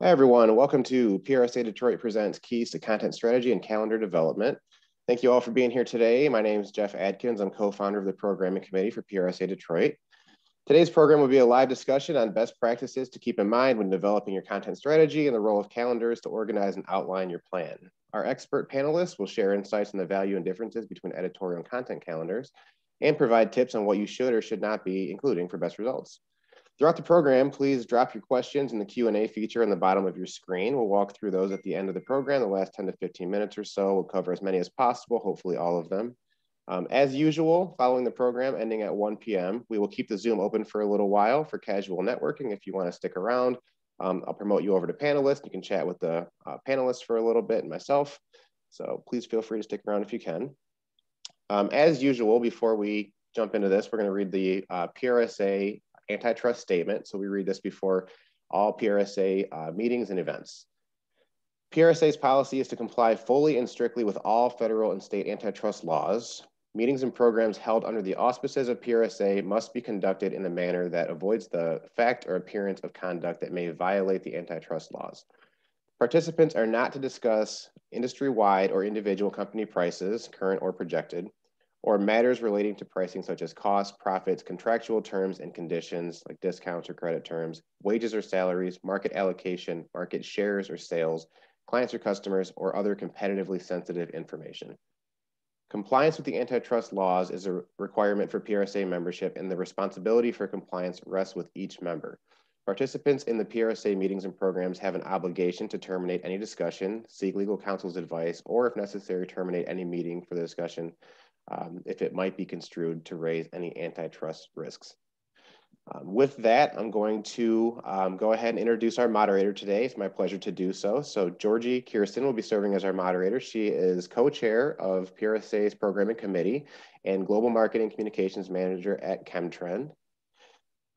Hi, everyone. Welcome to PRSA Detroit Presents Keys to Content Strategy and Calendar Development. Thank you all for being here today. My name is Jeff Adkins. I'm co-founder of the Programming Committee for PRSA Detroit. Today's program will be a live discussion on best practices to keep in mind when developing your content strategy and the role of calendars to organize and outline your plan. Our expert panelists will share insights on the value and differences between editorial and content calendars and provide tips on what you should or should not be including for best results. Throughout the program, please drop your questions in the Q&A feature on the bottom of your screen. We'll walk through those at the end of the program, the last 10 to 15 minutes or so. We'll cover as many as possible, hopefully all of them. Um, as usual, following the program ending at 1 p.m., we will keep the Zoom open for a little while for casual networking if you want to stick around. Um, I'll promote you over to panelists. You can chat with the uh, panelists for a little bit and myself. So please feel free to stick around if you can. Um, as usual, before we jump into this, we're going to read the uh, PRSA antitrust statement. So we read this before all PRSA uh, meetings and events. PRSA's policy is to comply fully and strictly with all federal and state antitrust laws. Meetings and programs held under the auspices of PRSA must be conducted in a manner that avoids the fact or appearance of conduct that may violate the antitrust laws. Participants are not to discuss industry-wide or individual company prices, current or projected, or matters relating to pricing such as costs, profits, contractual terms and conditions like discounts or credit terms, wages or salaries, market allocation, market shares or sales, clients or customers, or other competitively sensitive information. Compliance with the antitrust laws is a requirement for PRSA membership and the responsibility for compliance rests with each member. Participants in the PRSA meetings and programs have an obligation to terminate any discussion, seek legal counsel's advice, or if necessary, terminate any meeting for the discussion um, if it might be construed to raise any antitrust risks. Um, with that, I'm going to um, go ahead and introduce our moderator today. It's my pleasure to do so. So Georgie Kirsten will be serving as our moderator. She is co-chair of PRSA's programming committee and global marketing communications manager at ChemTrend.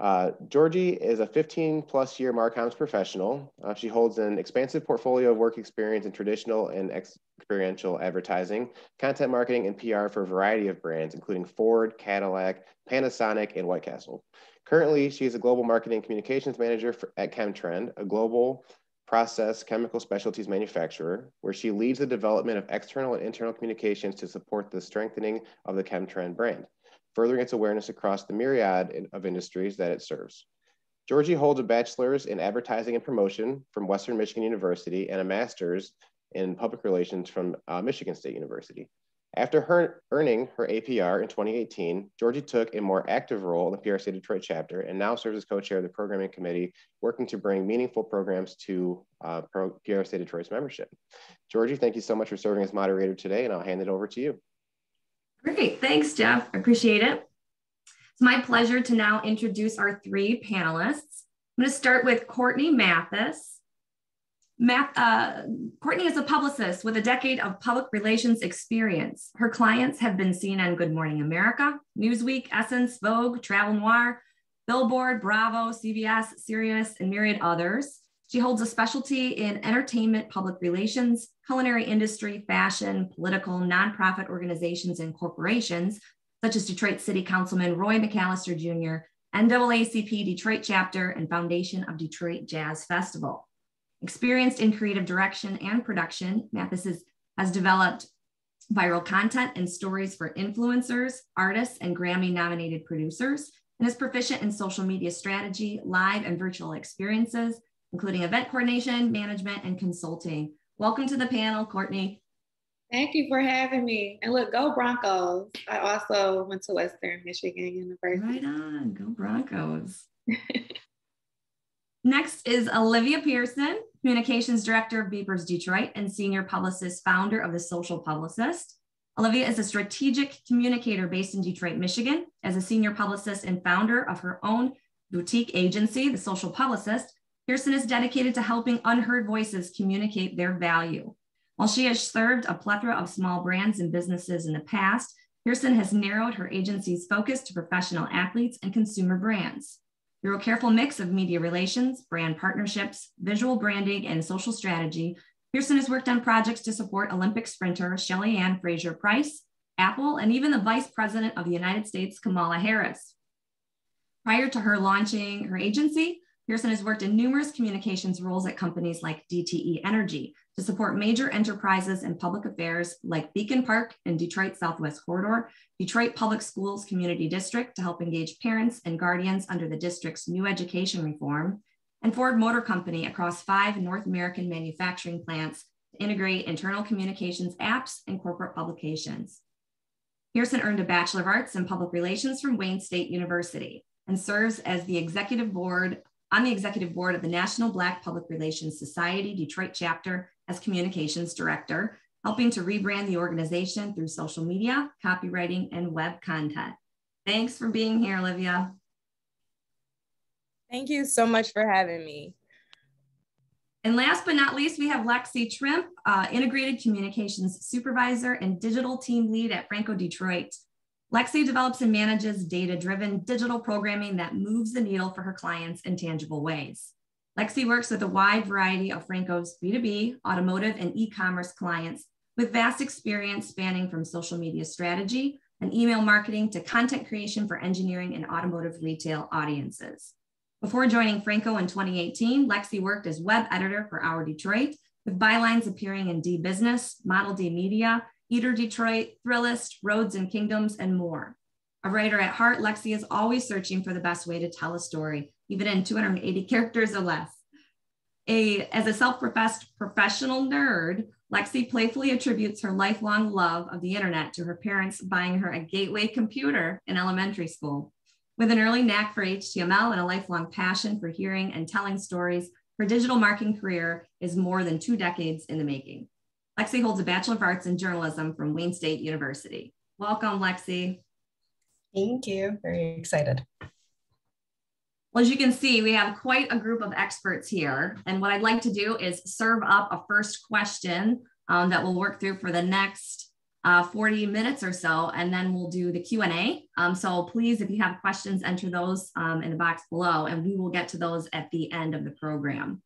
Uh, Georgie is a 15 plus year Marcoms professional. Uh, she holds an expansive portfolio of work experience in traditional and experiential advertising, content marketing, and PR for a variety of brands, including Ford, Cadillac, Panasonic, and White Castle. Currently, she is a global marketing communications manager for, at ChemTrend, a global process chemical specialties manufacturer, where she leads the development of external and internal communications to support the strengthening of the ChemTrend brand furthering its awareness across the myriad of industries that it serves. Georgie holds a bachelor's in advertising and promotion from Western Michigan University and a master's in public relations from uh, Michigan State University. After her earning her APR in 2018, Georgie took a more active role in the PRSA Detroit chapter and now serves as co-chair of the programming committee, working to bring meaningful programs to uh, PRSA Detroit's membership. Georgie, thank you so much for serving as moderator today, and I'll hand it over to you. Great, thanks, Jeff. Appreciate it. It's my pleasure to now introduce our three panelists. I'm going to start with Courtney Mathis. Math, uh, Courtney is a publicist with a decade of public relations experience. Her clients have been seen on Good Morning America, Newsweek, Essence, Vogue, Travel Noir, Billboard, Bravo, CBS, Sirius, and myriad others. She holds a specialty in entertainment, public relations, culinary industry, fashion, political, nonprofit organizations, and corporations, such as Detroit City Councilman Roy McCalister Jr., NAACP Detroit Chapter, and Foundation of Detroit Jazz Festival. Experienced in creative direction and production, Mathis is, has developed viral content and stories for influencers, artists, and Grammy nominated producers, and is proficient in social media strategy, live and virtual experiences, including event coordination, management, and consulting. Welcome to the panel, Courtney. Thank you for having me. And look, go Broncos. I also went to Western Michigan University. Right on, go Broncos. Next is Olivia Pearson, Communications Director of Beepers Detroit and Senior Publicist, founder of The Social Publicist. Olivia is a strategic communicator based in Detroit, Michigan. As a senior publicist and founder of her own boutique agency, The Social Publicist, Pearson is dedicated to helping unheard voices communicate their value. While she has served a plethora of small brands and businesses in the past, Pearson has narrowed her agency's focus to professional athletes and consumer brands. Through a careful mix of media relations, brand partnerships, visual branding, and social strategy, Pearson has worked on projects to support Olympic sprinter Shelly Ann Fraser Pryce, Apple, and even the Vice President of the United States, Kamala Harris. Prior to her launching her agency, Pearson has worked in numerous communications roles at companies like DTE Energy to support major enterprises and public affairs like Beacon Park and Detroit Southwest Corridor, Detroit Public Schools Community District to help engage parents and guardians under the district's new education reform, and Ford Motor Company across five North American manufacturing plants to integrate internal communications apps and corporate publications. Pearson earned a Bachelor of Arts in Public Relations from Wayne State University and serves as the executive board on the executive board of the National Black Public Relations Society Detroit chapter as communications director, helping to rebrand the organization through social media, copywriting, and web content. Thanks for being here, Olivia. Thank you so much for having me. And last but not least, we have Lexi Trimpe, uh, Integrated Communications Supervisor and Digital Team Lead at Franco Detroit. Lexi develops and manages data-driven digital programming that moves the needle for her clients in tangible ways. Lexi works with a wide variety of Franco's B2B, automotive, and e-commerce clients with vast experience spanning from social media strategy and email marketing to content creation for engineering and automotive retail audiences. Before joining Franco in 2018, Lexi worked as web editor for Hour Detroit, with bylines appearing in dBusiness, Model D Media, Eater Detroit, Thrillist, Roads and Kingdoms, and more. A writer at heart, Lexi is always searching for the best way to tell a story, even in 280 characters or less. A, as a self-professed professional nerd, Lexi playfully attributes her lifelong love of the internet to her parents buying her a gateway computer in elementary school. With an early knack for HTML and a lifelong passion for hearing and telling stories, her digital marketing career is more than two decades in the making. Lexi holds a Bachelor of Arts in Journalism from Wayne State University. Welcome, Lexi. Thank you. Very excited. Well, as you can see, we have quite a group of experts here. And what I'd like to do is serve up a first question um, that we'll work through for the next uh, 40 minutes or so, and then we'll do the Q&A. Um, so please, if you have questions, enter those um, in the box below, and we will get to those at the end of the program.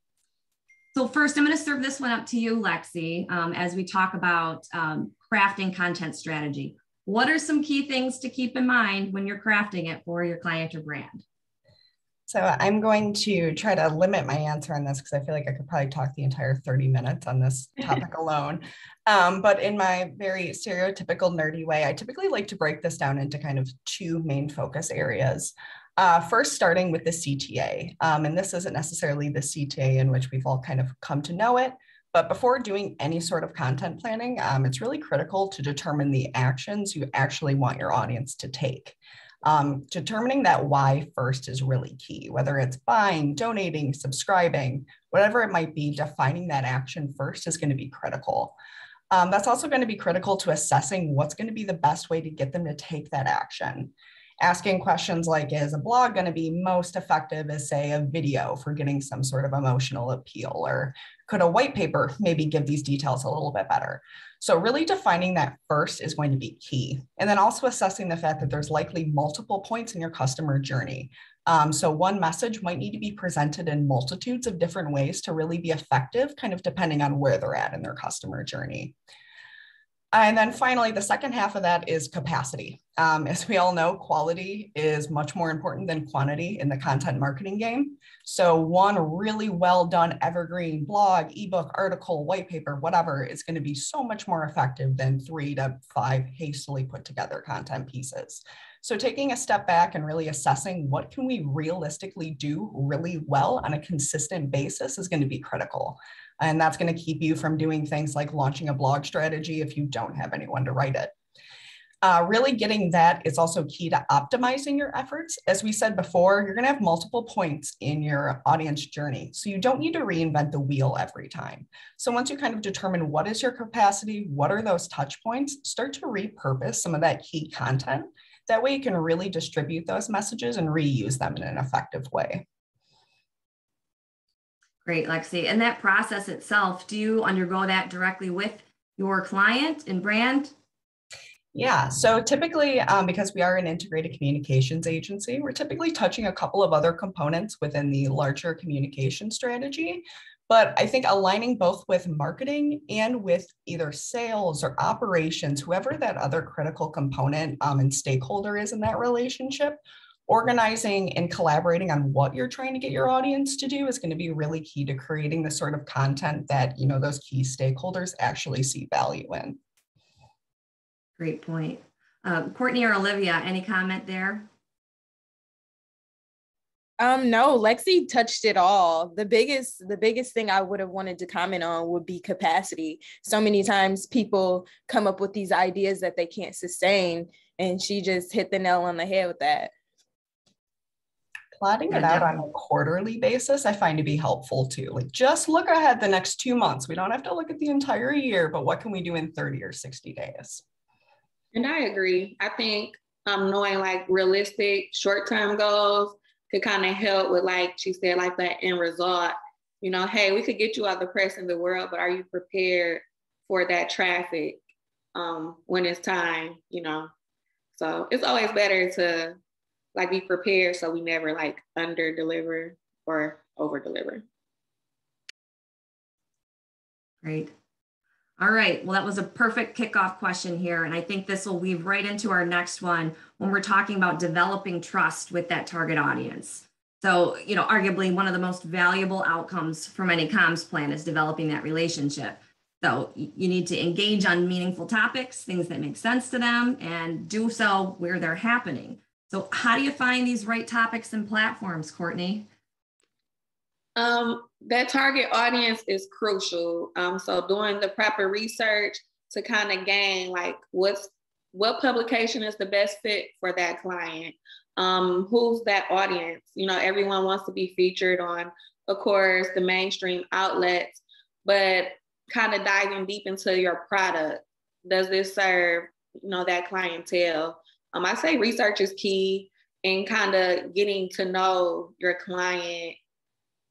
So first, I'm going to serve this one up to you, Lexi, um, as we talk about um, crafting content strategy. What are some key things to keep in mind when you're crafting it for your client or brand? So I'm going to try to limit my answer on this because I feel like I could probably talk the entire 30 minutes on this topic alone. Um, but in my very stereotypical nerdy way, I typically like to break this down into kind of two main focus areas. Uh, first, starting with the CTA. Um, and this isn't necessarily the CTA in which we've all kind of come to know it. But before doing any sort of content planning, um, it's really critical to determine the actions you actually want your audience to take. Um, determining that why first is really key, whether it's buying, donating, subscribing, whatever it might be, defining that action first is going to be critical. Um, that's also going to be critical to assessing what's going to be the best way to get them to take that action. Asking questions like, is a blog going to be most effective as, say, a video for getting some sort of emotional appeal? Or could a white paper maybe give these details a little bit better? So really defining that first is going to be key. And then also assessing the fact that there's likely multiple points in your customer journey. Um, so one message might need to be presented in multitudes of different ways to really be effective, kind of depending on where they're at in their customer journey. And then finally, the second half of that is capacity. Um, as we all know, quality is much more important than quantity in the content marketing game. So one really well done evergreen blog, ebook, article, white paper, whatever is going to be so much more effective than three to five hastily put together content pieces. So taking a step back and really assessing what can we realistically do really well on a consistent basis is going to be critical. And that's going to keep you from doing things like launching a blog strategy if you don't have anyone to write it. Uh, really getting that is also key to optimizing your efforts. As we said before, you're going to have multiple points in your audience journey. So you don't need to reinvent the wheel every time. So once you kind of determine what is your capacity, what are those touch points, start to repurpose some of that key content. That way you can really distribute those messages and reuse them in an effective way. Great, Lexi. And that process itself, do you undergo that directly with your client and brand? Yeah, so typically, um, because we are an integrated communications agency, we're typically touching a couple of other components within the larger communication strategy. But I think aligning both with marketing and with either sales or operations, whoever that other critical component um, and stakeholder is in that relationship, organizing and collaborating on what you're trying to get your audience to do is going to be really key to creating the sort of content that you know those key stakeholders actually see value in. Great point. Um, courtney or olivia any comment there? Um no lexi touched it all. The biggest the biggest thing i would have wanted to comment on would be capacity. So many times people come up with these ideas that they can't sustain and she just hit the nail on the head with that plotting it out on a quarterly basis i find to be helpful too. Like just look ahead the next two months. We don't have to look at the entire year but what can we do in 30 or 60 days? And i agree. I think um, knowing like realistic short-term goals could kind of help with like she said like that end result. You know hey we could get you all the press in the world but are you prepared for that traffic um, when it's time you know? So it's always better to like be prepared so we never like under deliver or over deliver. Great. All right. Well, that was a perfect kickoff question here. And I think this will weave right into our next one when we're talking about developing trust with that target audience. So, you know, arguably one of the most valuable outcomes from any comms plan is developing that relationship. So you need to engage on meaningful topics, things that make sense to them, and do so where they're happening. So, how do you find these right topics and platforms, Courtney? Um, that target audience is crucial. Um, so, doing the proper research to kind of gain like what's what publication is the best fit for that client. Um, who's that audience? You know, everyone wants to be featured on, of course, the mainstream outlets, but kind of diving deep into your product. Does this serve, you know, that clientele? Um, I say research is key and kind of getting to know your client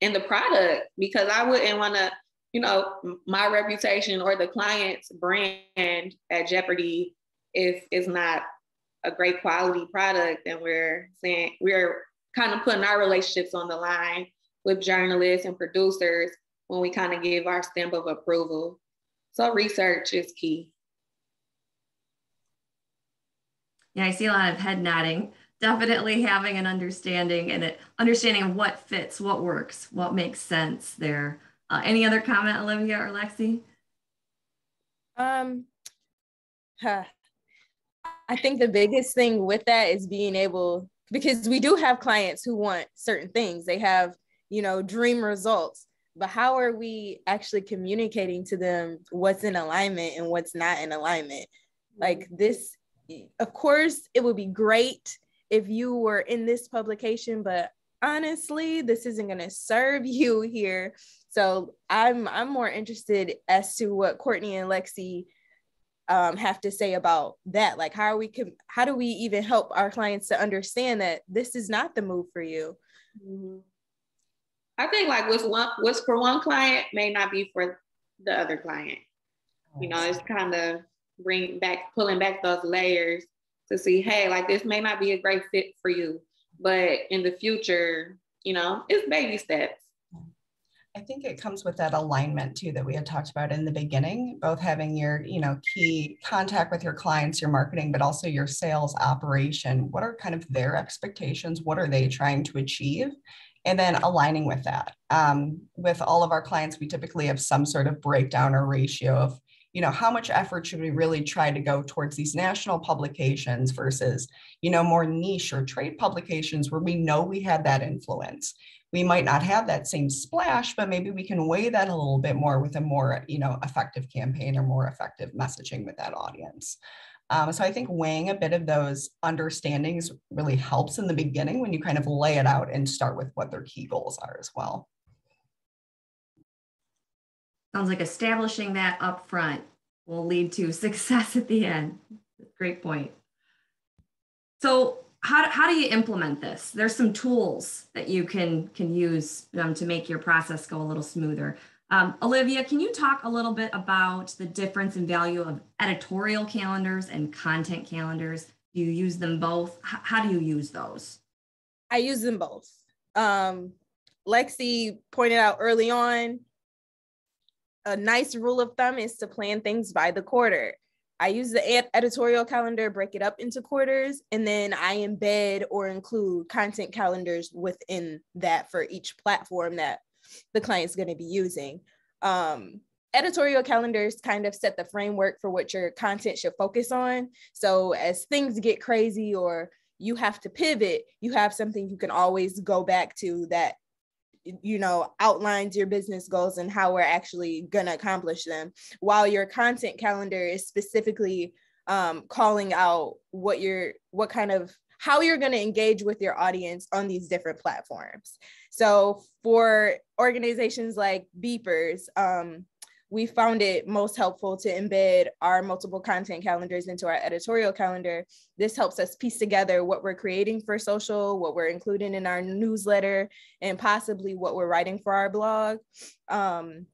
and the product because I wouldn't want to, you know, my reputation or the client's brand at jeopardy if it's not a great quality product and we're saying we're kind of putting our relationships on the line with journalists and producers when we kind of give our stamp of approval. So research is key. Yeah, I see a lot of head nodding. Definitely having an understanding and it, understanding of what fits, what works, what makes sense there. Uh, any other comment, Olivia or Lexi? Um, huh. I think the biggest thing with that is being able, because we do have clients who want certain things. They have, you know, dream results, but how are we actually communicating to them what's in alignment and what's not in alignment? Like this of course, it would be great if you were in this publication, but honestly, this isn't going to serve you here. So I'm I'm more interested as to what Courtney and Lexi um, have to say about that. Like, how are we? How do we even help our clients to understand that this is not the move for you? Mm-hmm. I think like what's one what's for one client may not be for the other client. You know, it's kind of bring back, pulling back those layers to see, hey, like this may not be a great fit for you, but in the future, you know, it's baby steps. I think it comes with that alignment too that we had talked about in the beginning, both having your, you know, key contact with your clients, your marketing, but also your sales operation. What are kind of their expectations? What are they trying to achieve? And then aligning with that. Um, with all of our clients, we typically have some sort of breakdown or ratio of you know how much effort should we really try to go towards these national publications versus you know more niche or trade publications where we know we had that influence? We might not have that same splash but maybe we can weigh that a little bit more with a more you know effective campaign or more effective messaging with that audience. Um, so i think weighing a bit of those understandings really helps in the beginning when you kind of lay it out and start with what their key goals are as well Sounds like establishing that up front will lead to success at the end. Great point. So how, how do you implement this? There's some tools that you can, can use um, to make your process go a little smoother. Um, Olivia, can you talk a little bit about the difference in value of editorial calendars and content calendars? Do you use them both? H how do you use those? I use them both. Um, Lexi pointed out early on, a nice rule of thumb is to plan things by the quarter. I use the editorial calendar, break it up into quarters, and then I embed or include content calendars within that for each platform that the client's going to be using. Um, editorial calendars kind of set the framework for what your content should focus on. So as things get crazy or you have to pivot, you have something you can always go back to that you know outlines your business goals and how we're actually going to accomplish them while your content calendar is specifically um, calling out what you're what kind of how you're going to engage with your audience on these different platforms. So for organizations like beepers um, we found it most helpful to embed our multiple content calendars into our editorial calendar. This helps us piece together what we're creating for social, what we're including in our newsletter, and possibly what we're writing for our blog. Um,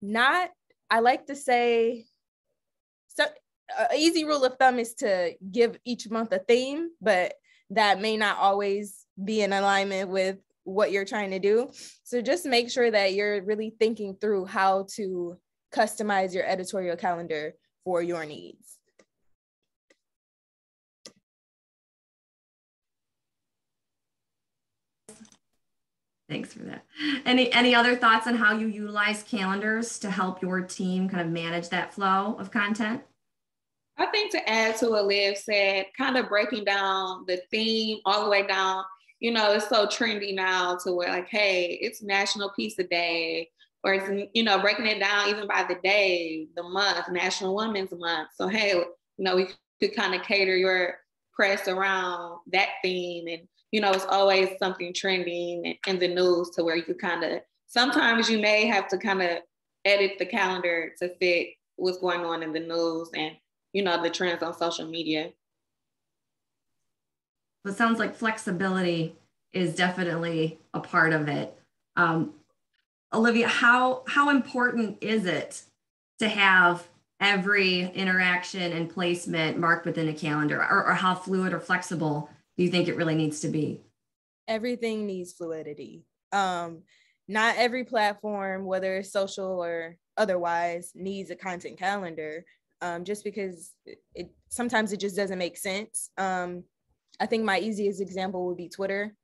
not, I like to say, so an easy rule of thumb is to give each month a theme, but that may not always be in alignment with what you're trying to do. So just make sure that you're really thinking through how to customize your editorial calendar for your needs. Thanks for that. Any any other thoughts on how you utilize calendars to help your team kind of manage that flow of content? I think to add to what Liv said, kind of breaking down the theme all the way down you know, it's so trendy now to where like, hey, it's National Pizza Day, or it's you know, breaking it down even by the day, the month, National Women's Month. So hey, you know, we could kind of cater your press around that theme, and you know, it's always something trending in the news to where you kind of. Sometimes you may have to kind of edit the calendar to fit what's going on in the news and you know the trends on social media. So it sounds like flexibility is definitely a part of it. Um, Olivia, how how important is it to have every interaction and placement marked within a calendar, or, or how fluid or flexible do you think it really needs to be? Everything needs fluidity. Um, not every platform, whether it's social or otherwise, needs a content calendar. Um, just because it, it, sometimes it just doesn't make sense. Um, I think my easiest example would be Twitter.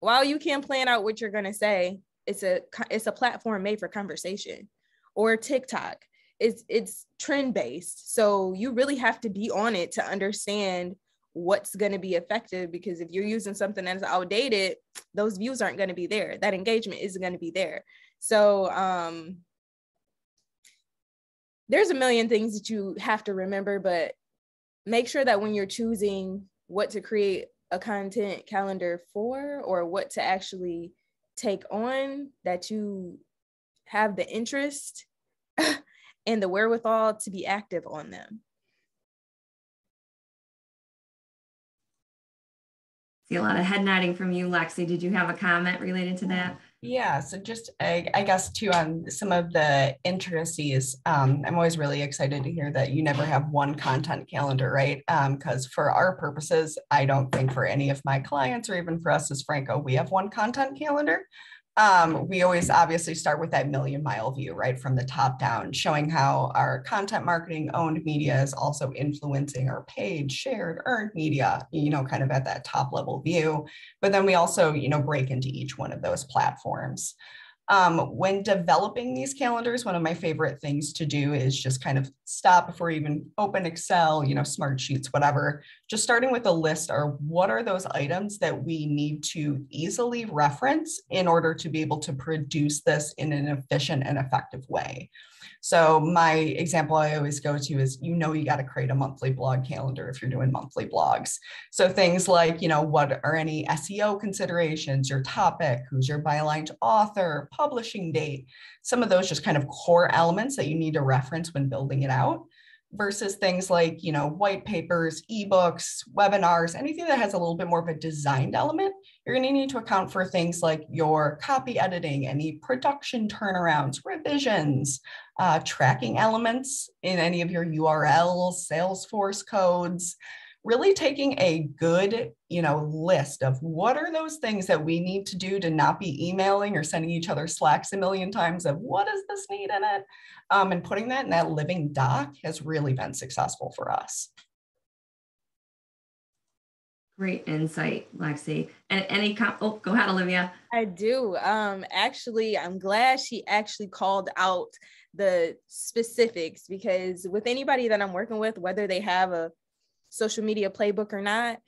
While you can plan out what you're going to say, it's a it's a platform made for conversation. Or TikTok, it's it's trend based. So you really have to be on it to understand what's going to be effective because if you're using something that's outdated, those views aren't going to be there. That engagement isn't going to be there. So um there's a million things that you have to remember, but make sure that when you're choosing what to create a content calendar for or what to actually take on that you have the interest and the wherewithal to be active on them. See a lot of head nodding from you, Lexi. Did you have a comment related to that? Yeah, so just I, I, guess too on some of the intricacies, um, I'm always really excited to hear that you never have one content calendar, right? Because um, for our purposes, I don't think for any of my clients or even for us as Franco, we have one content calendar um, we always obviously start with that million mile view, right, from the top down, showing how our content marketing owned media is also influencing our paid, shared, earned media, you know, kind of at that top level view. But then we also, you know, break into each one of those platforms. Um, when developing these calendars, one of my favorite things to do is just kind of stop before you even open Excel, you know, smart sheets, whatever. Just starting with a list are what are those items that we need to easily reference in order to be able to produce this in an efficient and effective way. So my example I always go to is, you know, you got to create a monthly blog calendar if you're doing monthly blogs. So things like, you know, what are any SEO considerations, your topic, who's your bylined author, publishing date, some of those just kind of core elements that you need to reference when building it out versus things like you know white papers ebooks webinars anything that has a little bit more of a designed element you're going to need to account for things like your copy editing any production turnarounds revisions uh, tracking elements in any of your urls salesforce codes really taking a good, you know, list of what are those things that we need to do to not be emailing or sending each other slacks a million times of what does this need in it? Um, and putting that in that living doc has really been successful for us. Great insight, Lexi. And any com- oh, go ahead, Olivia. I do. Um, actually, I'm glad she actually called out the specifics because with anybody that I'm working with, whether they have a social media playbook or not,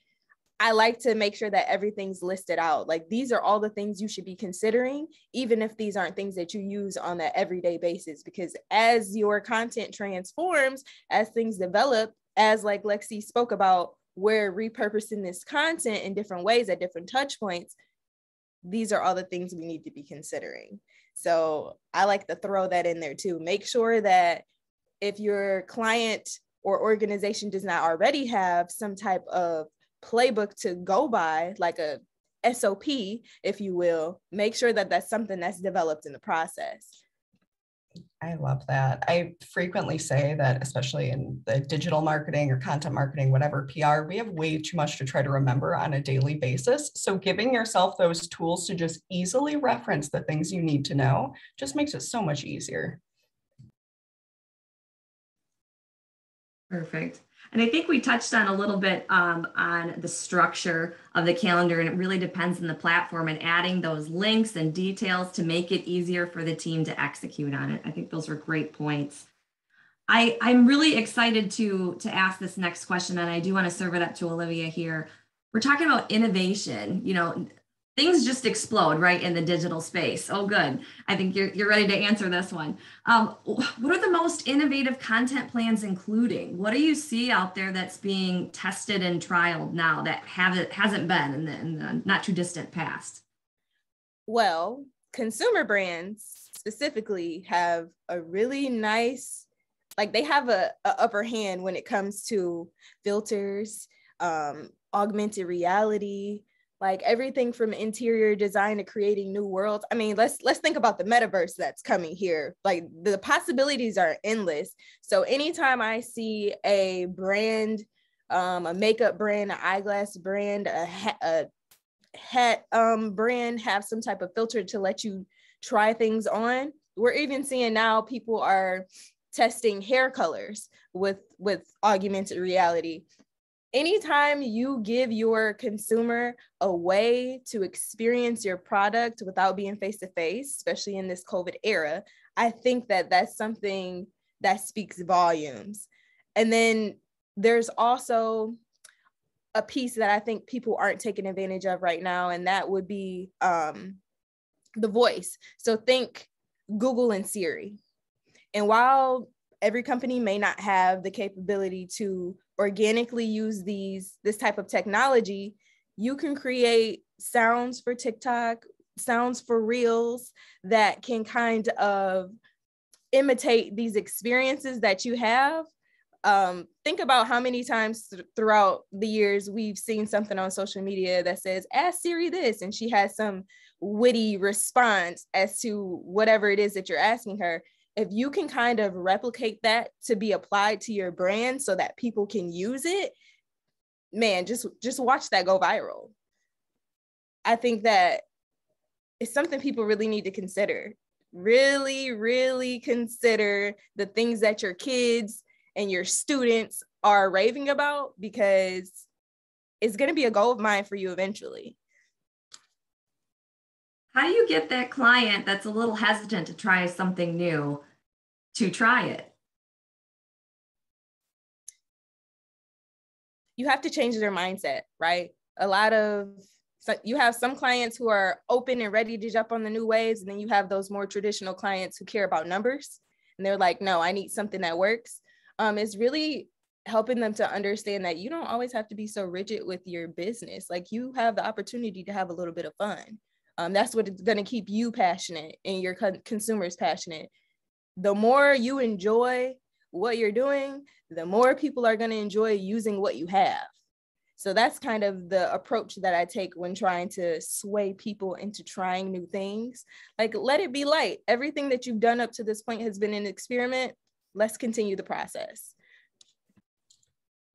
I like to make sure that everything's listed out. Like these are all the things you should be considering, even if these aren't things that you use on an everyday basis. Because as your content transforms, as things develop, as like Lexi spoke about, we're repurposing this content in different ways at different touch points these are all the things we need to be considering so i like to throw that in there too. Make sure that if your client or organization does not already have some type of playbook to go by like a sop if you will make sure that that's something that's developed in the process I love that. I frequently say that, especially in the digital marketing or content marketing, whatever PR, we have way too much to try to remember on a daily basis. So, giving yourself those tools to just easily reference the things you need to know just makes it so much easier. Perfect. And I think we touched on a little bit um, on the structure of the calendar, and it really depends on the platform and adding those links and details to make it easier for the team to execute on it. I think those are great points. I, I'm really excited to, to ask this next question, and I do want to serve it up to Olivia here. We're talking about innovation. You know, things just explode right in the digital space. Oh, good. I think you're, you're ready to answer this one. Um, what are the most innovative content plans including? What do you see out there that's being tested and trialed now that haven't hasn't been in the, in the not too distant past? Well, consumer brands specifically have a really nice, like they have a, a upper hand when it comes to filters, um, augmented reality, like everything from interior design to creating new worlds. I mean let's let's think about the metaverse that's coming here. Like the possibilities are endless. So anytime i see a brand um, a makeup brand an eyeglass brand a, ha- a hat um, brand have some type of filter to let you try things on we're even seeing now people are testing hair colors with with augmented reality anytime you give your consumer a way to experience your product without being face to face, especially in this COVID era, I think that that's something that speaks volumes. And then there's also a piece that I think people aren't taking advantage of right now, and that would be um, the voice. So think Google and Siri. And while every company may not have the capability to organically use these this type of technology, you can create sounds for TikTok, sounds for reels that can kind of imitate these experiences that you have. Um, think about how many times th- throughout the years we've seen something on social media that says, Ask Siri this, and she has some witty response as to whatever it is that you're asking her if you can kind of replicate that to be applied to your brand so that people can use it man just just watch that go viral. I think that it's something people really need to consider. Really really consider the things that your kids and your students are raving about because it's going to be a goal of mine for you eventually how do you get that client that's a little hesitant to try something new to try it? You have to change their mindset, right? A lot of so you have some clients who are open and ready to jump on the new waves, and then you have those more traditional clients who care about numbers, and they're like, "No, I need something that works." Um, it's really helping them to understand that you don't always have to be so rigid with your business. Like you have the opportunity to have a little bit of fun. Um, that's what it's going to keep you passionate and your con- consumers passionate the more you enjoy what you're doing, the more people are going to enjoy using what you have. So that's kind of the approach that I take when trying to sway people into trying new things. Like, let it be light. Everything that you've done up to this point has been an experiment. Let's continue the process.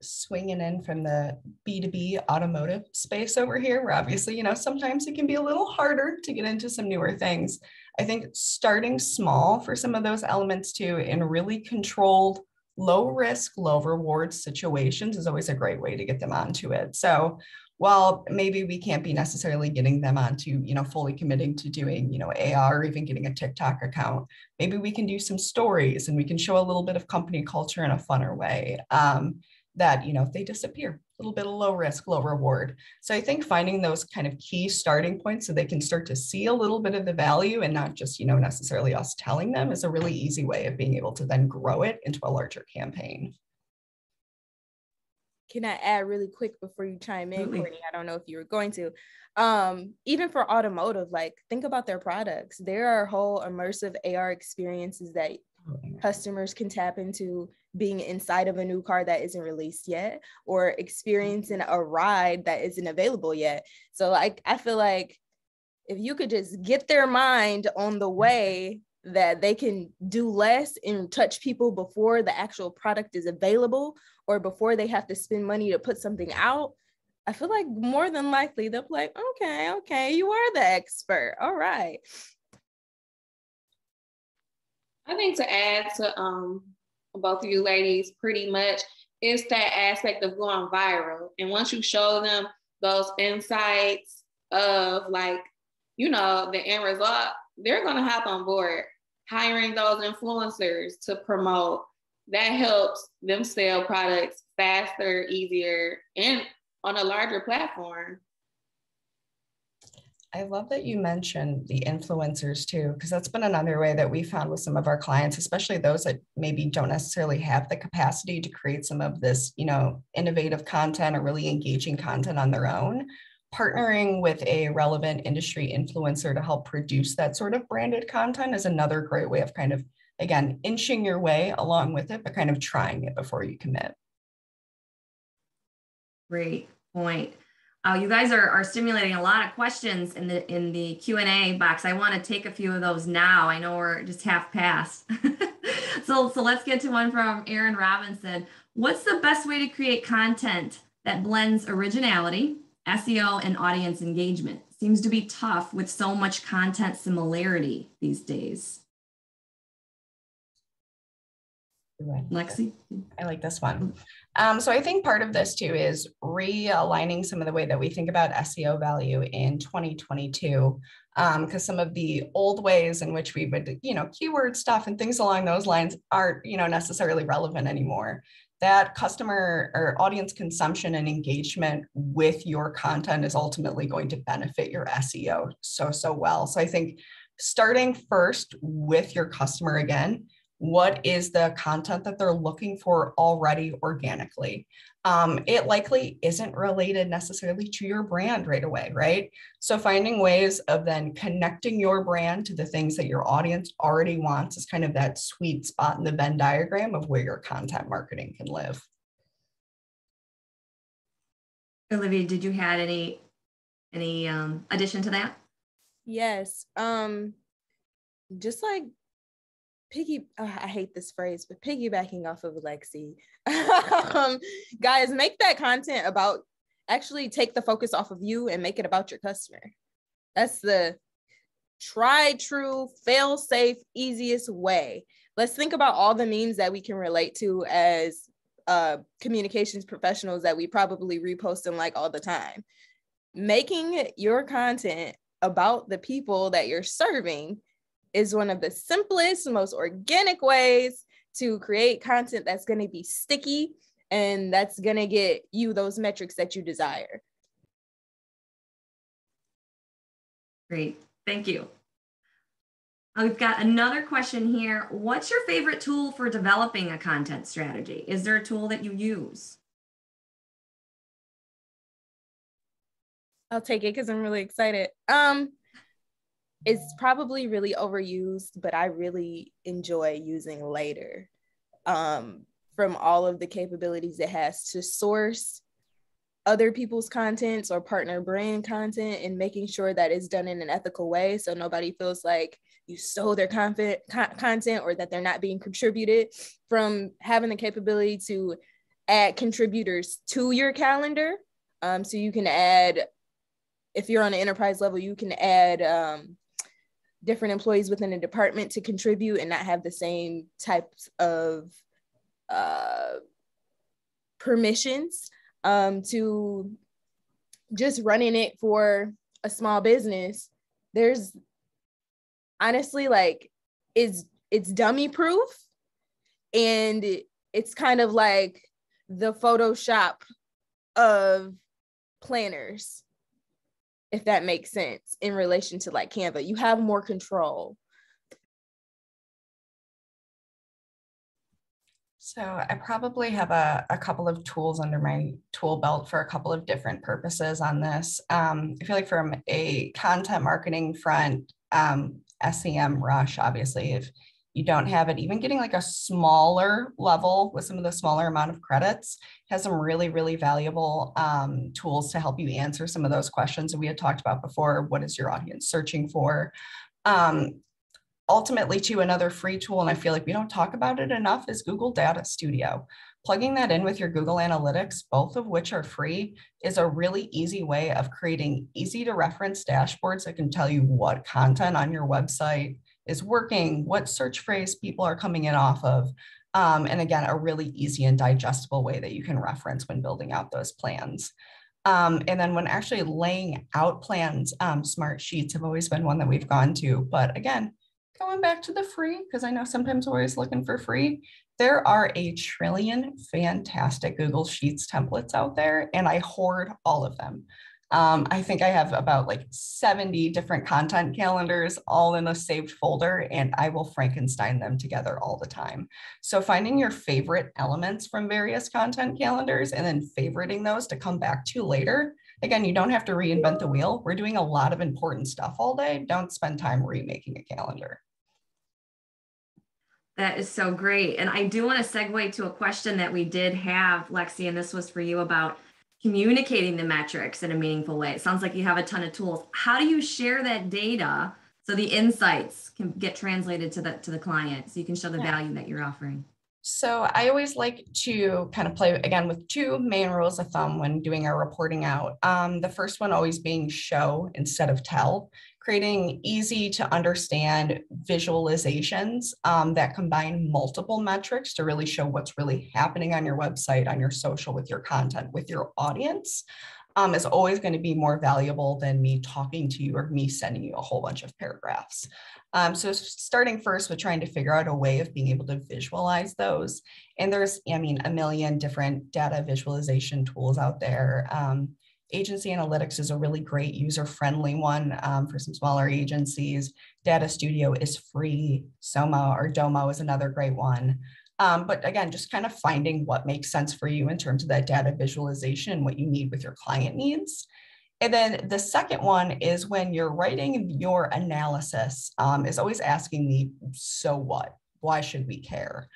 Swinging in from the B2B automotive space over here, where obviously, you know, sometimes it can be a little harder to get into some newer things. I think starting small for some of those elements too, in really controlled, low risk, low reward situations is always a great way to get them onto it. So while maybe we can't be necessarily getting them onto, you know, fully committing to doing, you know, AR or even getting a TikTok account, maybe we can do some stories and we can show a little bit of company culture in a funner way. Um, that, you know, if they disappear, a little bit of low risk, low reward. So I think finding those kind of key starting points so they can start to see a little bit of the value and not just, you know, necessarily us telling them is a really easy way of being able to then grow it into a larger campaign can I add really quick before you chime in, Courtney? I don't know if you were going to. Um, even for automotive, like think about their products. There are whole immersive AR experiences that customers can tap into being inside of a new car that isn't released yet or experiencing a ride that isn't available yet. So like I feel like if you could just get their mind on the way that they can do less and touch people before the actual product is available or before they have to spend money to put something out, I feel like more than likely they'll be like, okay, okay, you are the expert. All right. I think to add to um both of you ladies, pretty much is that aspect of going viral. And once you show them those insights of like, you know, the end result, they're gonna hop on board. Hiring those influencers to promote that helps them sell products faster, easier, and on a larger platform. I love that you mentioned the influencers too, because that's been another way that we found with some of our clients, especially those that maybe don't necessarily have the capacity to create some of this, you know, innovative content or really engaging content on their own. Partnering with a relevant industry influencer to help produce that sort of branded content is another great way of kind of again, inching your way along with it, but kind of trying it before you commit. Great point. Uh, you guys are, are stimulating a lot of questions in the in the Q and A box. I want to take a few of those now. I know we're just half past. so so let's get to one from Aaron Robinson. What's the best way to create content that blends originality, SEO, and audience engagement? Seems to be tough with so much content similarity these days. Lexi? I like this one. Um, so I think part of this too is realigning some of the way that we think about SEO value in 2022. Because um, some of the old ways in which we would, you know, keyword stuff and things along those lines aren't, you know, necessarily relevant anymore. That customer or audience consumption and engagement with your content is ultimately going to benefit your SEO so, so well. So I think starting first with your customer again what is the content that they're looking for already organically. Um, it likely isn't related necessarily to your brand right away, right? So finding ways of then connecting your brand to the things that your audience already wants is kind of that sweet spot in the Venn diagram of where your content marketing can live. Olivia, did you had any any um, addition to that? Yes. Um, just like piggy oh, i hate this phrase but piggybacking off of lexi um, guys make that content about actually take the focus off of you and make it about your customer. That's the try true fail safe easiest way. Let's think about all the memes that we can relate to as uh, communications professionals that we probably repost and like all the time. Making your content about the people that you're serving is one of the simplest, most organic ways to create content that's going to be sticky and that's going to get you those metrics that you desire. Great. Thank you. We've got another question here. What's your favorite tool for developing a content strategy? Is there a tool that you use? I'll take it because I'm really excited. Um, it's probably really overused, but I really enjoy using Later um, from all of the capabilities it has to source other people's contents or partner brand content and making sure that it's done in an ethical way so nobody feels like you stole their content or that they're not being contributed from having the capability to add contributors to your calendar. Um, so you can add, if you're on an enterprise level, you can add um, different employees within a department to contribute and not have the same types of uh, permissions um, to just running it for a small business. There's honestly like it's it's dummy proof and it's kind of like the photoshop of planners if that makes sense in relation to like canva you have more control So I probably have a, a couple of tools under my tool belt for a couple of different purposes on this. Um, I feel like from a content marketing front, um, SEMrush, obviously, if you don't have it, even getting like a smaller level with some of the smaller amount of credits has some really, really valuable um, tools to help you answer some of those questions that we had talked about before. What is your audience searching for? Um, ultimately to another free tool, and I feel like we don't talk about it enough, is Google Data Studio. Plugging that in with your Google Analytics, both of which are free, is a really easy way of creating easy to reference dashboards that can tell you what content on your website is working, what search phrase people are coming in off of. Um, and again, a really easy and digestible way that you can reference when building out those plans. Um, and then when actually laying out plans, um, smart sheets have always been one that we've gone to. But again, going back to the free, because I know sometimes we're always looking for free, there are a trillion fantastic Google Sheets templates out there, and I hoard all of them. Um, I think I have about like 70 different content calendars all in a saved folder, and I will Frankenstein them together all the time. So, finding your favorite elements from various content calendars and then favoriting those to come back to later. Again, you don't have to reinvent the wheel. We're doing a lot of important stuff all day. Don't spend time remaking a calendar. That is so great. And I do want to segue to a question that we did have, Lexi, and this was for you about communicating the metrics in a meaningful way. It sounds like you have a ton of tools. How do you share that data so the insights can get translated to the to the client so you can show the value that you're offering? So I always like to kind of play again with two main rules of thumb when doing our reporting out. Um, the first one always being show instead of tell creating easy to understand visualizations um, that combine multiple metrics to really show what's really happening on your website, on your social, with your content, with your audience. Um, is always going to be more valuable than me talking to you or me sending you a whole bunch of paragraphs. Um, so starting first with trying to figure out a way of being able to visualize those. And there's, I mean, a million different data visualization tools out there. Um, Agency Analytics is a really great user-friendly one um, for some smaller agencies. Data Studio is free. Soma or Domo is another great one. Um, but again, just kind of finding what makes sense for you in terms of that data visualization, and what you need with your client needs. And then the second one is when you're writing your analysis, um, is always asking me, so what? Why should we care?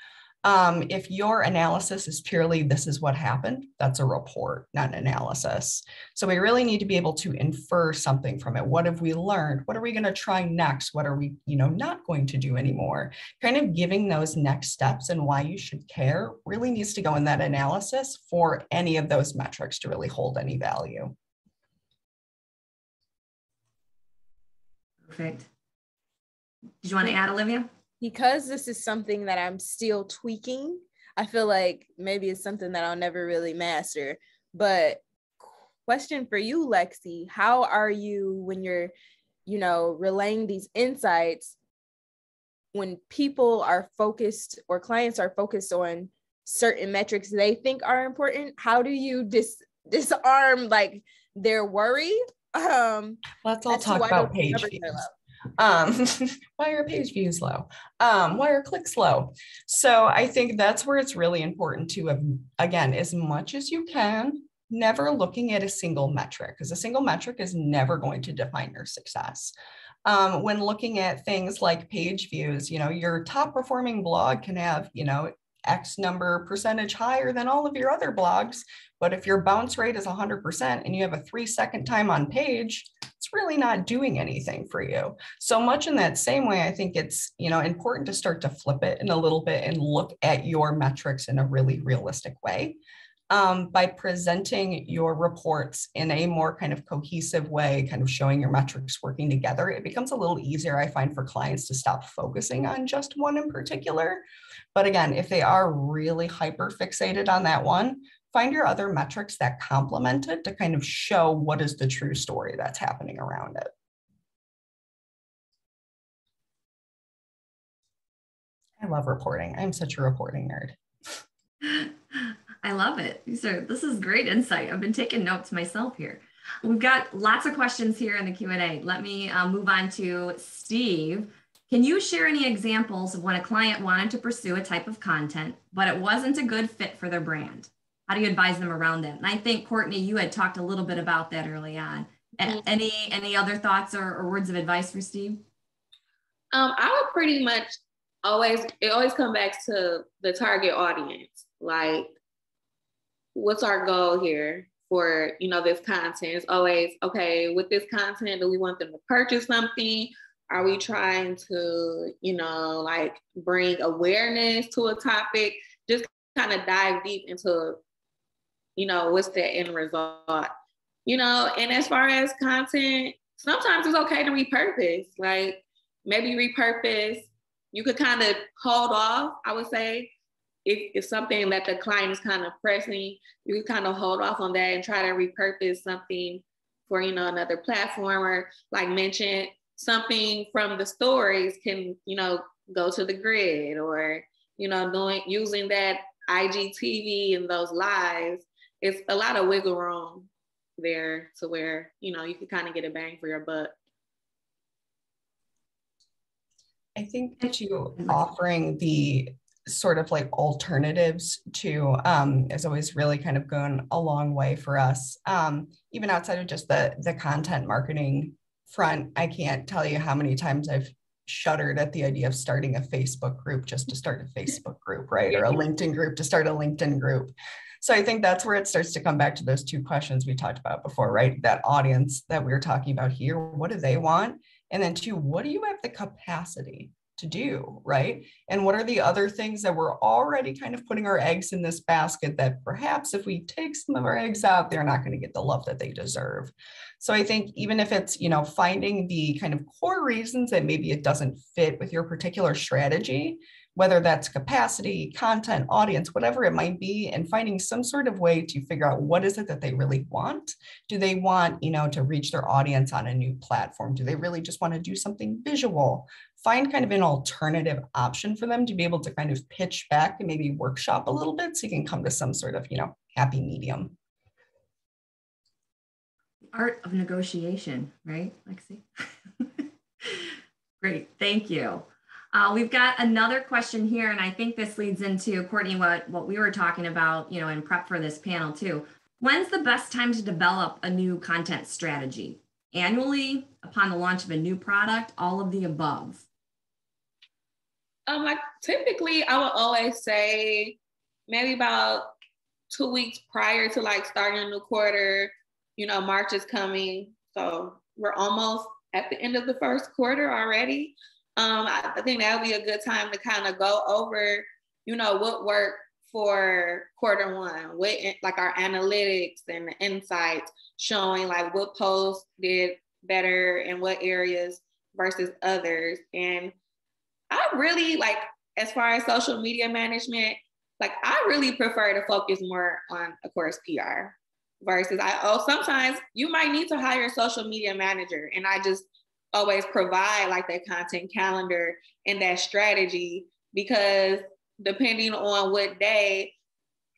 Um, if your analysis is purely this is what happened, that's a report, not an analysis. So we really need to be able to infer something from it. What have we learned? What are we going to try next? What are we, you know, not going to do anymore? Kind of giving those next steps and why you should care really needs to go in that analysis for any of those metrics to really hold any value. Perfect. Did you want to add, Olivia? Because this is something that I'm still tweaking, I feel like maybe it's something that I'll never really master. But question for you, Lexi, how are you when you're, you know, relaying these insights when people are focused or clients are focused on certain metrics they think are important? How do you dis disarm like their worry? Um, let's all talk about page views. Um, why are page views low? Um, why are clicks low? So I think that's where it's really important to, have, again, as much as you can, never looking at a single metric because a single metric is never going to define your success. Um, when looking at things like page views, you know, your top performing blog can have, you know, X number percentage higher than all of your other blogs. But if your bounce rate is 100% and you have a three second time on page, really not doing anything for you. So much in that same way, I think it's, you know, important to start to flip it in a little bit and look at your metrics in a really realistic way. um, by presenting your reports in a more kind of cohesive way, kind of showing your metrics working together, it becomes a little easier, I find, for clients to stop focusing on just one in particular. But again, if they are really hyper fixated on that one, find your other metrics that complement it to kind of show what is the true story that's happening around it. I love reporting. I'm such a reporting nerd. I love it. Are this is great insight. I've been taking notes myself here. We've got lots of questions here in the Q&A. Let me uh, move on to Steve. Can you share any examples of when a client wanted to pursue a type of content, but it wasn't a good fit for their brand? How do you advise them around that? And I think Courtney, you had talked a little bit about that early on. Mm-hmm. Any any other thoughts or, or words of advice for Steve? Um, I would pretty much always it always come back to the target audience. Like what's our goal here for you know this content it's always okay with this content do we want them to purchase something are we trying to you know like bring awareness to a topic just kind of dive deep into you know what's the end result you know and as far as content sometimes it's okay to repurpose like maybe repurpose you could kind of hold off i would say if it's something that the client is kind of pressing, you can kind of hold off on that and try to repurpose something for you know another platform or like mentioned something from the stories can you know go to the grid or you know doing using that IGTV and those lives. It's a lot of wiggle room there to where you know you can kind of get a bang for your buck. I think that you offering the sort of like alternatives to um, is always really kind of going a long way for us. Um, even outside of just the the content marketing front, I can't tell you how many times I've shuddered at the idea of starting a Facebook group just to start a Facebook group, right? Or a LinkedIn group to start a LinkedIn group. So I think that's where it starts to come back to those two questions we talked about before, right? That audience that we were talking about here, what do they want? And then two, what do you have the capacity to do, right? And what are the other things that we're already kind of putting our eggs in this basket that perhaps if we take some of our eggs out, they're not going to get the love that they deserve. So I think even if it's, you know, finding the kind of core reasons that maybe it doesn't fit with your particular strategy, whether that's capacity, content, audience, whatever it might be, and finding some sort of way to figure out what is it that they really want. Do they want, you know, to reach their audience on a new platform? Do they really just want to do something visual? Find kind of an alternative option for them to be able to kind of pitch back and maybe workshop a little bit so you can come to some sort of, you know, happy medium. Art of negotiation, right, Lexi? Great, thank you. Uh, we've got another question here, and I think this leads into Courtney what what we were talking about, you know, in prep for this panel too. When's the best time to develop a new content strategy? Annually, upon the launch of a new product, all of the above. Um, typically, I would always say maybe about two weeks prior to like starting a new quarter. You know, March is coming, so we're almost at the end of the first quarter already. Um, I, think that would be a good time to kind of go over, you know, what worked for quarter one, what like our analytics and the insights showing like what posts did better in what areas versus others. And I really like, as far as social media management, like I really prefer to focus more on, of course, PR versus I oh sometimes you might need to hire a social media manager and I just always provide like that content calendar and that strategy because depending on what day,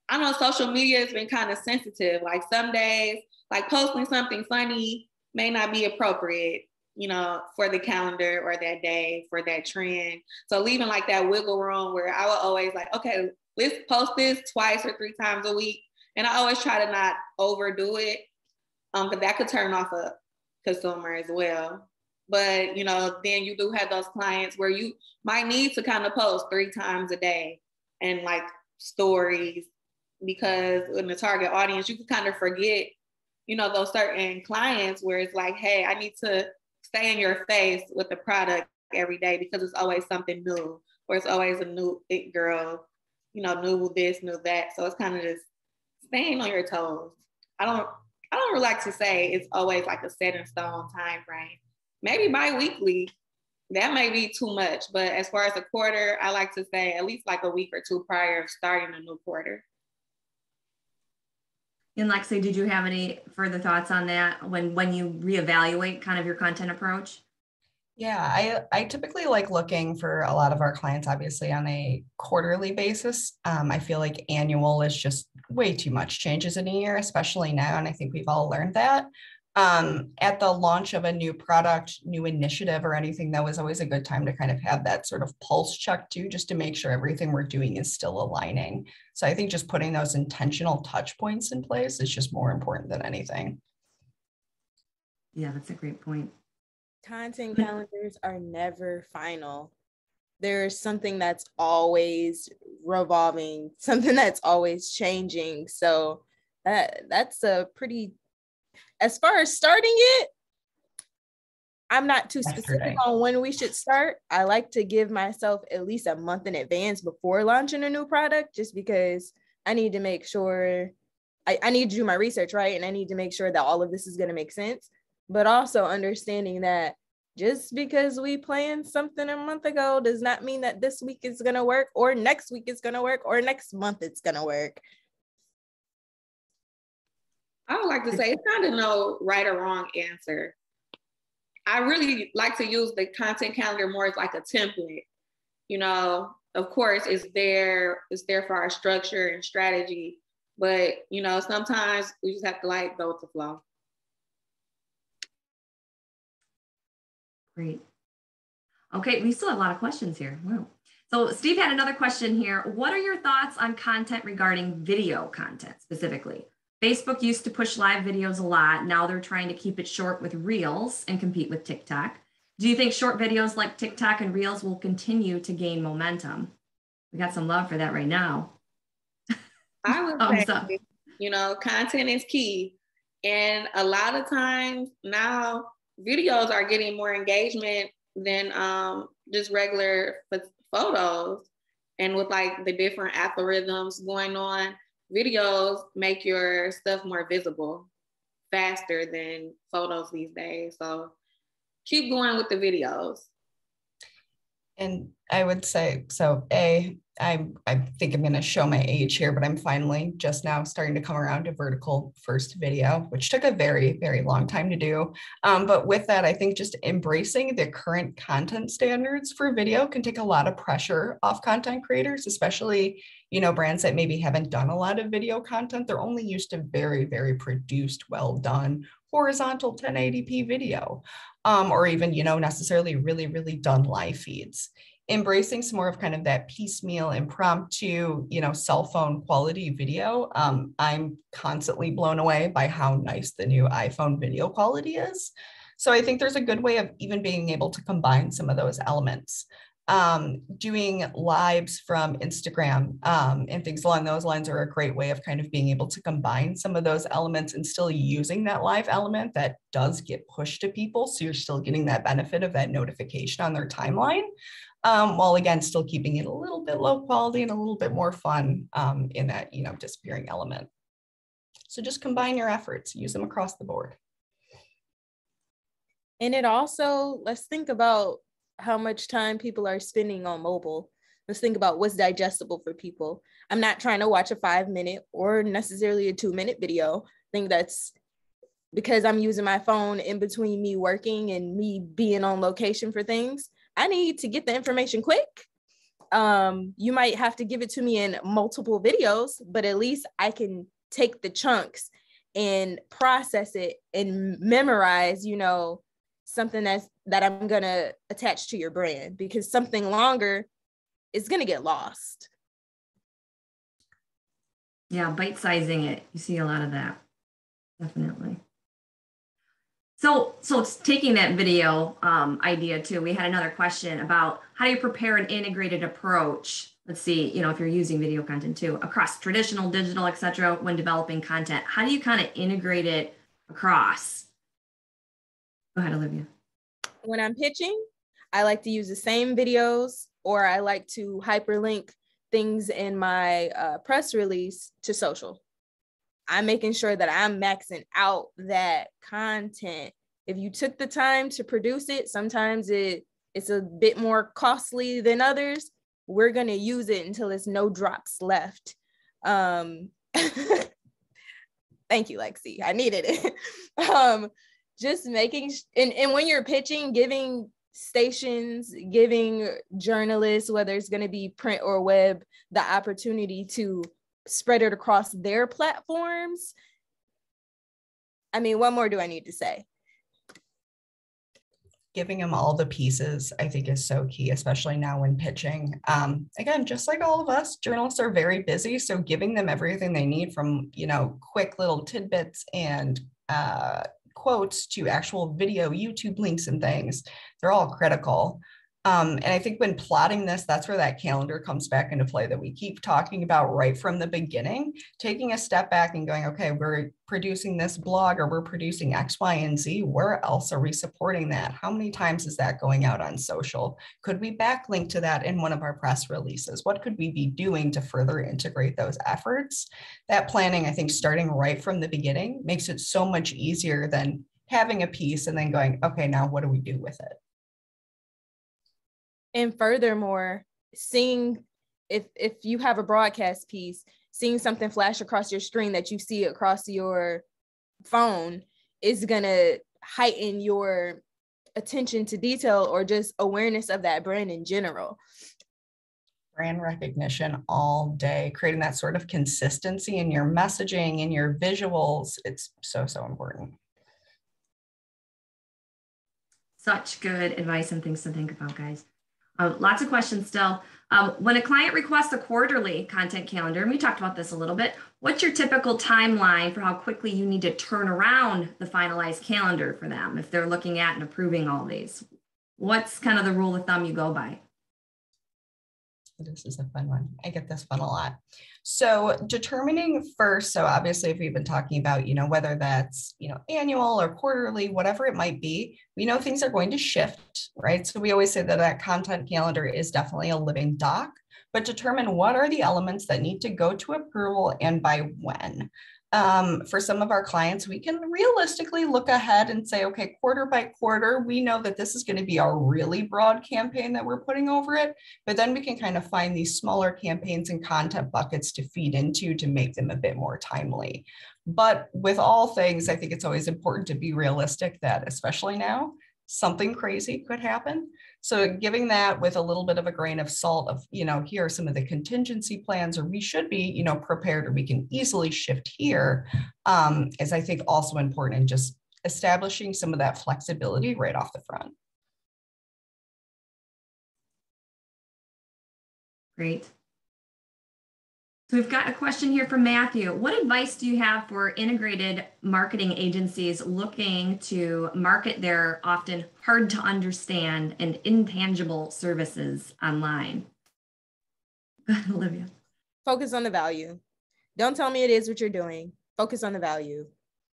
I know social media has been kind of sensitive. Like some days, like posting something funny may not be appropriate, you know, for the calendar or that day for that trend. So leaving like that wiggle room where I will always like, okay, let's post this twice or three times a week. And I always try to not overdo it. Um, because that could turn off a consumer as well. But you know, then you do have those clients where you might need to kind of post three times a day and like stories because in the target audience, you can kind of forget, you know, those certain clients where it's like, hey, I need to stay in your face with the product every day because it's always something new or it's always a new it girl, you know, new this, new that. So it's kind of just staying on your toes. I don't I don't really like to say it's always like a set in stone time frame. Maybe bi-weekly, that may be too much. But as far as a quarter, I like to say at least like a week or two prior of starting a new quarter. And Lexi, did you have any further thoughts on that when when you reevaluate kind of your content approach? Yeah, I, I typically like looking for a lot of our clients, obviously, on a quarterly basis. Um, I feel like annual is just way too much changes in a year, especially now. And I think we've all learned that. Um, at the launch of a new product, new initiative, or anything, that was always a good time to kind of have that sort of pulse check too, just to make sure everything we're doing is still aligning. So I think just putting those intentional touch points in place is just more important than anything. Yeah, that's a great point content calendars are never final. There's something that's always revolving, something that's always changing. So that that's a pretty as far as starting it, I'm not too specific on when we should start. I like to give myself at least a month in advance before launching a new product, just because I need to make sure I, I need to do my research, right? And I need to make sure that all of this is going to make sense but also understanding that just because we planned something a month ago does not mean that this week is going to work or next week is going to work or next month it's going to work. I would like to say it's kind of no right or wrong answer. I really like to use the content calendar more as like a template. You know, of course, it's there, it's there for our structure and strategy, but you know, sometimes we just have to like go with the flow. Great. Okay, we still have a lot of questions here. Wow. So Steve had another question here. What are your thoughts on content regarding video content specifically? Facebook used to push live videos a lot. Now they're trying to keep it short with Reels and compete with TikTok. Do you think short videos like TikTok and Reels will continue to gain momentum? We got some love for that right now. I would say, you know, content is key. And a lot of times now videos are getting more engagement than um, just regular photos. And with like the different algorithms going on, videos make your stuff more visible faster than photos these days. So keep going with the videos. And I would say so. A, I I think I'm going to show my age here, but I'm finally just now starting to come around to vertical first video, which took a very very long time to do. Um, but with that, I think just embracing the current content standards for video can take a lot of pressure off content creators, especially you know brands that maybe haven't done a lot of video content. They're only used to very very produced, well done horizontal 1080p video um, or even, you know, necessarily really, really done live feeds. Embracing some more of kind of that piecemeal, impromptu, you know, cell phone quality video. Um, I'm constantly blown away by how nice the new iPhone video quality is. So I think there's a good way of even being able to combine some of those elements um, doing lives from Instagram um, and things along those lines are a great way of kind of being able to combine some of those elements and still using that live element that does get pushed to people. So you're still getting that benefit of that notification on their timeline. Um, while again, still keeping it a little bit low quality and a little bit more fun um, in that, you know, disappearing element. So just combine your efforts, use them across the board. And it also, let's think about how much time people are spending on mobile. Let's think about what's digestible for people. I'm not trying to watch a five minute or necessarily a two minute video. I think that's because I'm using my phone in between me working and me being on location for things. I need to get the information quick. Um, you might have to give it to me in multiple videos, but at least I can take the chunks and process it and memorize, you know, something that's that I'm gonna attach to your brand because something longer is gonna get lost. Yeah, bite sizing it. You see a lot of that. Definitely. So, so it's taking that video um, idea too, we had another question about how do you prepare an integrated approach? Let's see, you know, if you're using video content too, across traditional, digital, etc. when developing content, how do you kind of integrate it across? Go ahead, Olivia. When I'm pitching, I like to use the same videos or I like to hyperlink things in my uh, press release to social. I'm making sure that I'm maxing out that content. If you took the time to produce it, sometimes it it's a bit more costly than others. We're gonna use it until there's no drops left. Um, thank you, Lexi. I needed it. um, just making and, and when you're pitching, giving stations, giving journalists, whether it's going to be print or web, the opportunity to spread it across their platforms. I mean, what more do I need to say? Giving them all the pieces, I think, is so key, especially now when pitching. Um, again, just like all of us, journalists are very busy. So giving them everything they need from, you know, quick little tidbits and uh, quotes to actual video, YouTube links and things, they're all critical. Um, and I think when plotting this, that's where that calendar comes back into play that we keep talking about right from the beginning, taking a step back and going, okay, we're producing this blog or we're producing X, Y, and Z. Where else are we supporting that? How many times is that going out on social? Could we backlink to that in one of our press releases? What could we be doing to further integrate those efforts? That planning, I think, starting right from the beginning makes it so much easier than having a piece and then going, okay, now what do we do with it? And furthermore seeing if if you have a broadcast piece seeing something flash across your screen that you see across your phone is going to heighten your attention to detail or just awareness of that brand in general. Brand recognition all day creating that sort of consistency in your messaging in your visuals it's so so important. Such good advice and things to think about guys uh, lots of questions still. Um, when a client requests a quarterly content calendar, and we talked about this a little bit, what's your typical timeline for how quickly you need to turn around the finalized calendar for them if they're looking at and approving all these? What's kind of the rule of thumb you go by? This is a fun one. I get this one a lot. So determining first, so obviously if we've been talking about, you know, whether that's, you know, annual or quarterly, whatever it might be, we know things are going to shift, right? So we always say that that content calendar is definitely a living doc, but determine what are the elements that need to go to approval and by when um, for some of our clients, we can realistically look ahead and say, okay, quarter by quarter, we know that this is going to be our really broad campaign that we're putting over it. But then we can kind of find these smaller campaigns and content buckets to feed into to make them a bit more timely. But with all things, I think it's always important to be realistic that, especially now, something crazy could happen. So giving that with a little bit of a grain of salt of, you know, here are some of the contingency plans, or we should be, you know, prepared, or we can easily shift here, um, is I think also important in just establishing some of that flexibility right off the front. Great. So we've got a question here from Matthew. What advice do you have for integrated marketing agencies looking to market their often hard to understand and intangible services online? Olivia. Focus on the value. Don't tell me it is what you're doing. Focus on the value.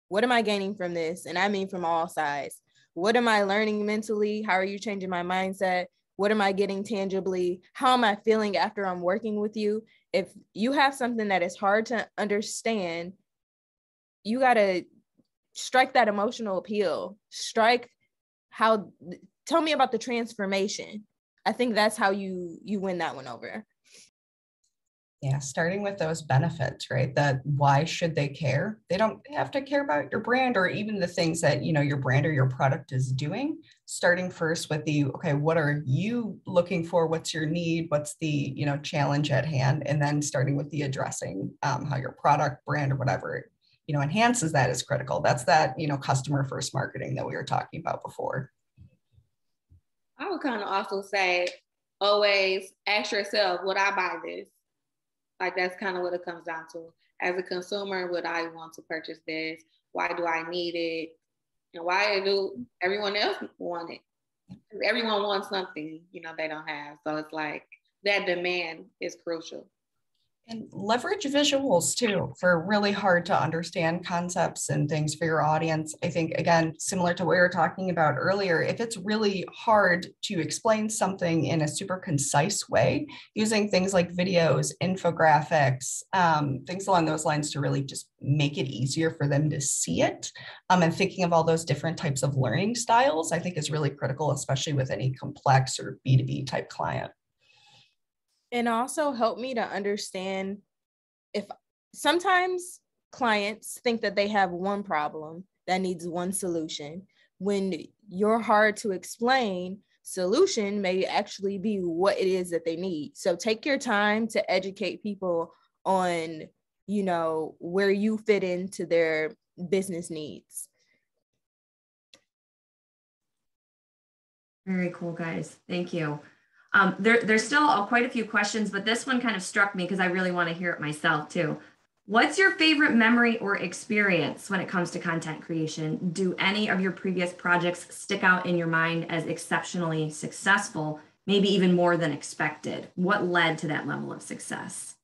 What am I gaining from this? And I mean from all sides. What am I learning mentally? How are you changing my mindset? What am I getting tangibly? How am I feeling after I'm working with you? if you have something that is hard to understand, you got to strike that emotional appeal. Strike how tell me about the transformation. I think that's how you you win that one over. Yeah, starting with those benefits, right? That why should they care? They don't have to care about your brand or even the things that, you know, your brand or your product is doing. Starting first with the okay, what are you looking for? What's your need? What's the, you know, challenge at hand? And then starting with the addressing um, how your product, brand, or whatever, you know, enhances that is critical. That's that, you know, customer first marketing that we were talking about before. I would kind of also say always ask yourself, would I buy this? Like that's kind of what it comes down to. As a consumer, would I want to purchase this? Why do I need it? And why do everyone else want it? Everyone wants something, you know, they don't have. So it's like that demand is crucial. And leverage visuals too for really hard to understand concepts and things for your audience. I think, again, similar to what we were talking about earlier, if it's really hard to explain something in a super concise way, using things like videos, infographics, um, things along those lines to really just make it easier for them to see it. Um, and thinking of all those different types of learning styles, I think is really critical, especially with any complex or B2B type client and also help me to understand if sometimes clients think that they have one problem that needs one solution. When your hard to explain solution may actually be what it is that they need. So take your time to educate people on you know where you fit into their business needs. Very cool guys. Thank you um, there, there's still quite a few questions, but this one kind of struck me because I really want to hear it myself too. What's your favorite memory or experience when it comes to content creation? Do any of your previous projects stick out in your mind as exceptionally successful, maybe even more than expected? What led to that level of success?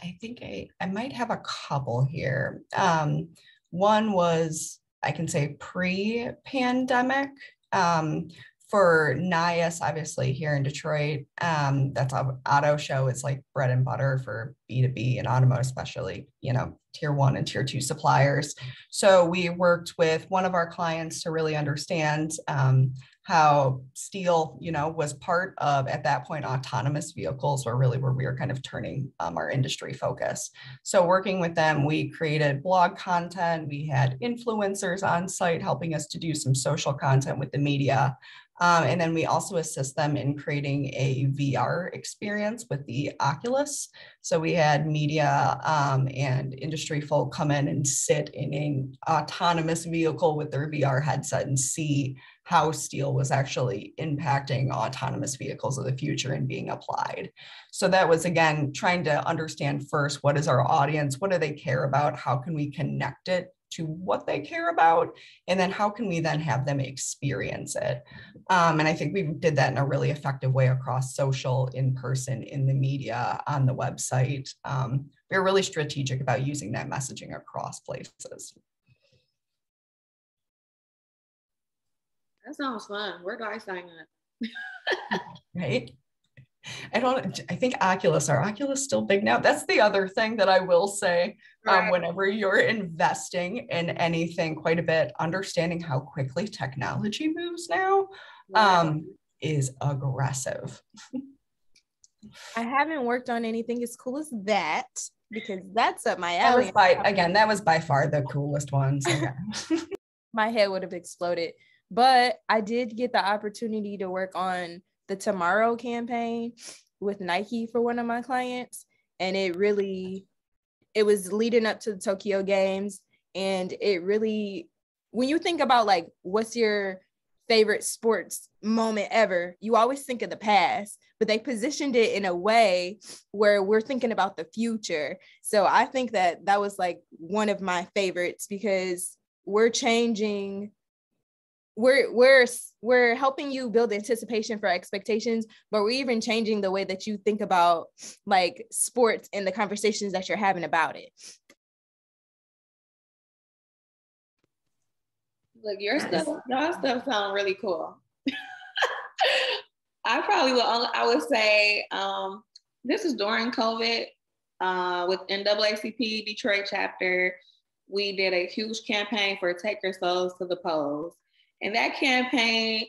I think I, I might have a couple here. Um, one was, I can say, pre pandemic. Um, for NAIAS, obviously here in Detroit, um, that's a auto show. It's like bread and butter for B2B and automotive, especially, you know, tier one and tier two suppliers. So we worked with one of our clients to really understand um, how steel, you know, was part of at that point autonomous vehicles were really where we were kind of turning um, our industry focus. So working with them, we created blog content. We had influencers on site helping us to do some social content with the media. Um, and then we also assist them in creating a VR experience with the Oculus. So we had media um, and industry folk come in and sit in an autonomous vehicle with their VR headset and see how steel was actually impacting autonomous vehicles of the future and being applied. So that was again trying to understand first what is our audience, what do they care about, how can we connect it to what they care about, and then how can we then have them experience it. Um, and I think we did that in a really effective way across social, in person, in the media, on the website. Um, we are really strategic about using that messaging across places. That sounds fun. Where do I sign up? right. I don't, I think Oculus, are Oculus still big now? That's the other thing that I will say um, right. um, whenever you're investing in anything quite a bit, understanding how quickly technology moves now um, is aggressive. I haven't worked on anything as cool as that because that's up my alley. That by, again, that was by far the coolest one. So my head would have exploded. But I did get the opportunity to work on the Tomorrow campaign with Nike for one of my clients. And it really, it was leading up to the Tokyo Games. And it really, when you think about like, what's your favorite sports moment ever, you always think of the past, but they positioned it in a way where we're thinking about the future. So I think that that was like one of my favorites because we're changing we're we're we're helping you build anticipation for expectations but we're even changing the way that you think about like sports and the conversations that you're having about it. Look your stuff y'all stuff sound really cool. I probably will only i would say um this is during covid uh with naacp detroit chapter we did a huge campaign for take your souls to the polls and that campaign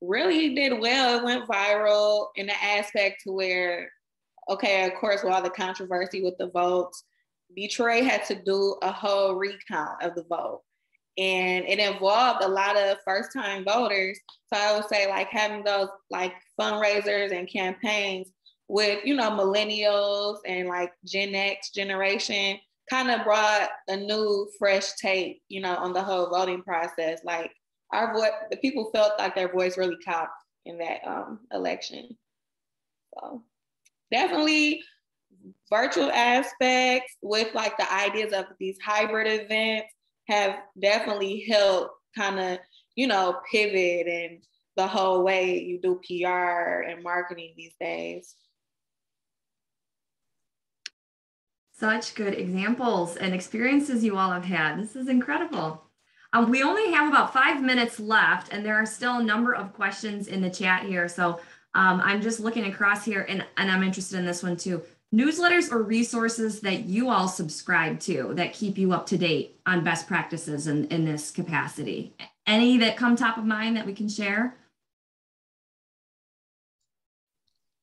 really did well. It went viral in the aspect to where, okay, of course, with all the controversy with the votes, Detroit had to do a whole recount of the vote. And it involved a lot of first time voters. So I would say like having those like fundraisers and campaigns with, you know, millennials and like Gen X generation kind of brought a new fresh take, you know, on the whole voting process. Like our voice, the people felt like their voice really counted in that um, election. So definitely virtual aspects with like the ideas of these hybrid events have definitely helped kind of, you know, pivot and the whole way you do PR and marketing these days. Such good examples and experiences you all have had. This is incredible. Um, we only have about five minutes left, and there are still a number of questions in the chat here. So um, I'm just looking across here, and, and I'm interested in this one too. Newsletters or resources that you all subscribe to that keep you up to date on best practices in, in this capacity? Any that come top of mind that we can share?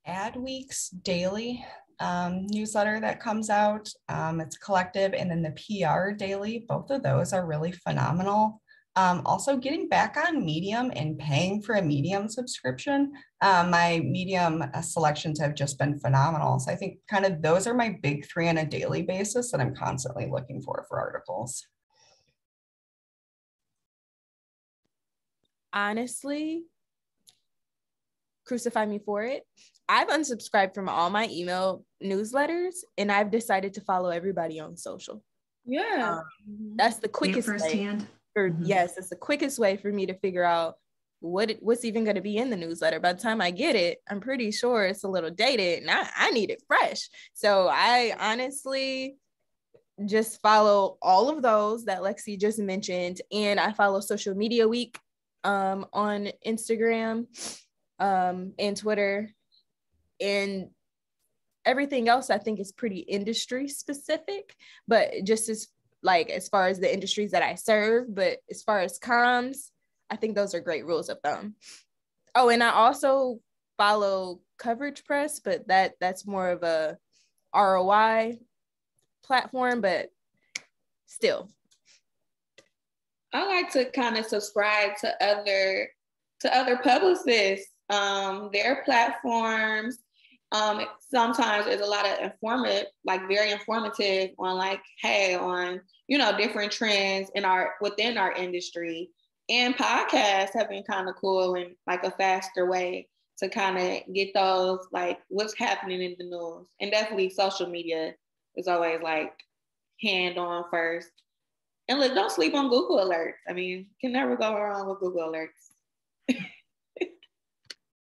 Adweek's daily um, newsletter that comes out. Um, it's collective, and then the PR daily. Both of those are really phenomenal. Um, also, getting back on Medium and paying for a Medium subscription. Um, my Medium uh, selections have just been phenomenal. So I think kind of those are my big three on a daily basis that I'm constantly looking for for articles. Honestly, crucify me for it. I've unsubscribed from all my email newsletters and I've decided to follow everybody on social. Yeah. Um, that's the quickest firsthand. way. For, mm-hmm. Yes, it's the quickest way for me to figure out what what's even going to be in the newsletter. By the time I get it, I'm pretty sure it's a little dated and I, I need it fresh. So I honestly just follow all of those that Lexi just mentioned. And I follow Social Media Week um, on Instagram um, and Twitter and everything else i think is pretty industry specific but just as like as far as the industries that i serve but as far as comms i think those are great rules of thumb. Oh and i also follow coverage press but that that's more of a roi platform but still. I like to kind of subscribe to other to other publicists um, their platforms um, sometimes there's a lot of informative, like very informative on like, hey, on, you know, different trends in our within our industry. And podcasts have been kind of cool and like a faster way to kind of get those like what's happening in the news. And definitely social media is always like hand on first. And look, don't sleep on Google alerts. I mean, can never go wrong with Google alerts.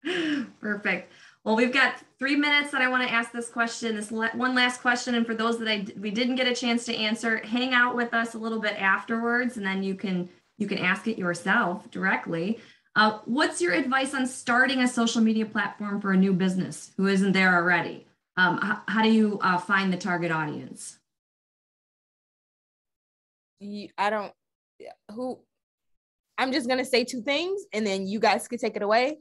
Perfect. Well, we've got three minutes that I want to ask this question, this one last question. And for those that I we didn't get a chance to answer, hang out with us a little bit afterwards, and then you can you can ask it yourself directly. Uh, what's your advice on starting a social media platform for a new business who isn't there already? Um, how, how, do you uh, find the target audience? I don't. Who? I'm just gonna say two things, and then you guys can take it away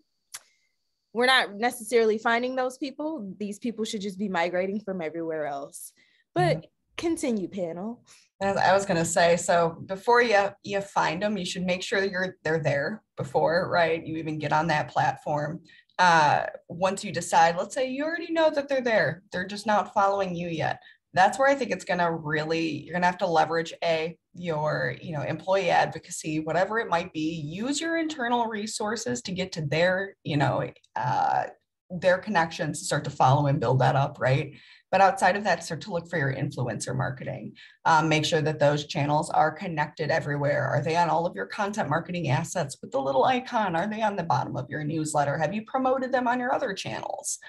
we're not necessarily finding those people. These people should just be migrating from everywhere else. But mm-hmm. continue, panel. As I was gonna say, so before you you find them, you should make sure you're they're there before, right? You even get on that platform. Uh, once you decide, let's say you already know that they're there, they're just not following you yet that's where I think it's going to really, you're going to have to leverage a your, you know, employee advocacy, whatever it might be, use your internal resources to get to their, you know, uh, their connections, start to follow and build that up, right? But outside of that, start to look for your influencer marketing. Um, make sure that those channels are connected everywhere. Are they on all of your content marketing assets with the little icon? Are they on the bottom of your newsletter? Have you promoted them on your other channels?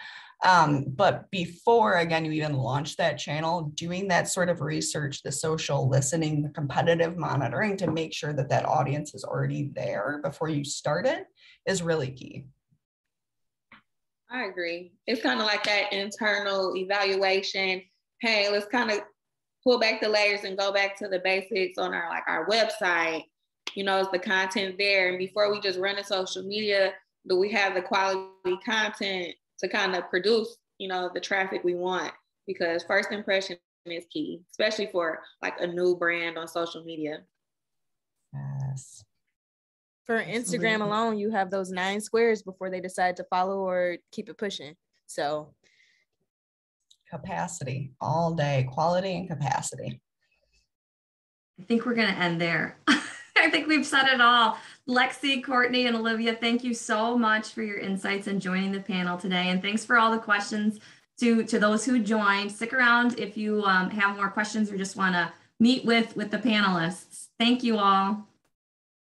Um, but before, again, you even launch that channel, doing that sort of research, the social listening, the competitive monitoring to make sure that that audience is already there before you start it is really key. I agree. It's kind of like that internal evaluation. Hey, let's kind of pull back the layers and go back to the basics on our like our website. You know, is the content there? And before we just run to social media, do we have the quality content to kind of produce, you know, the traffic we want because first impression is key, especially for like a new brand on social media. Yes. For Instagram alone, you have those nine squares before they decide to follow or keep it pushing. So capacity all day, quality and capacity. I think we're going to end there. I think we've said it all. Lexi, Courtney, and Olivia, thank you so much for your insights and joining the panel today. And thanks for all the questions to, to those who joined. Stick around if you um, have more questions or just want to meet with, with the panelists. Thank you all.